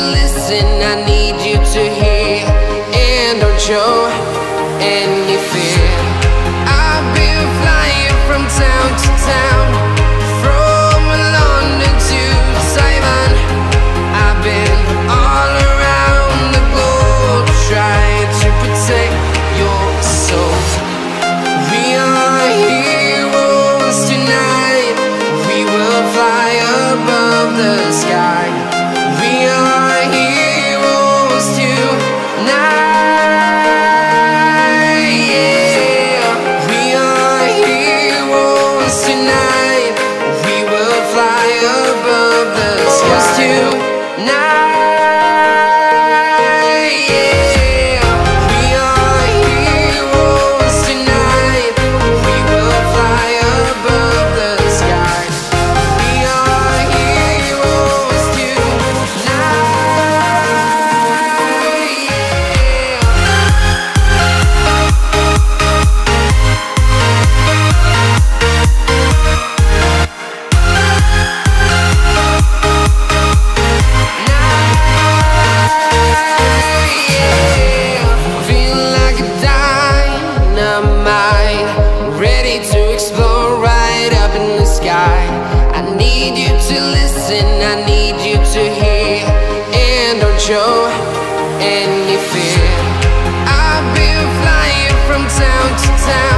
Listen, I need ready to explode right up in the sky. I need you to listen, I need you to hear, and don't show any fear. I've been flying from town to town,